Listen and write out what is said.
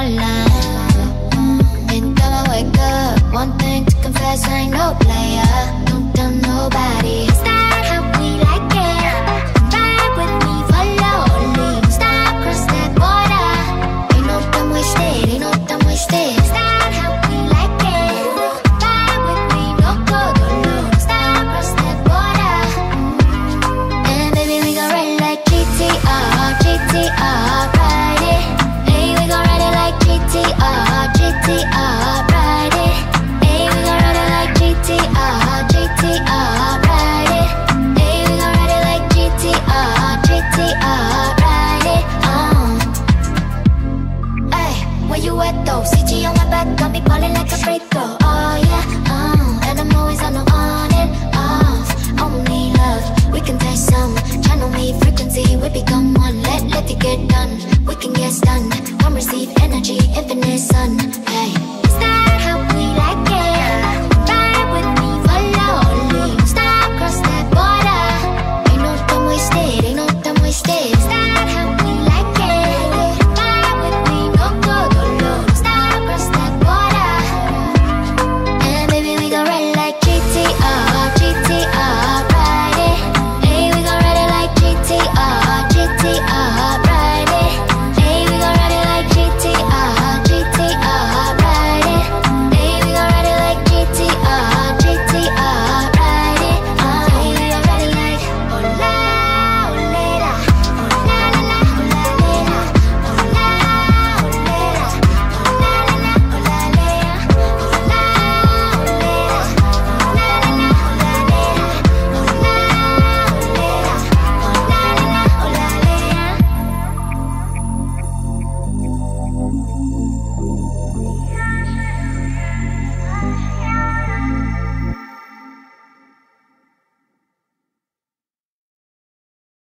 every time I line Anytime I wake up One thing to confess, I ain't no player Ride it. Uh. Ay, where you at though? CG on my back, got me ballin' like a freak though. Oh yeah, uh, and I'm always on the on and off. Only love, we can taste some. Channel me frequency, we become one. Let let it get done. We can get stunned. Come receive energy, infinite sun. Hey, Stay up. heart